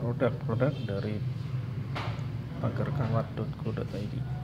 produk-produk dari pagarkawat.co.id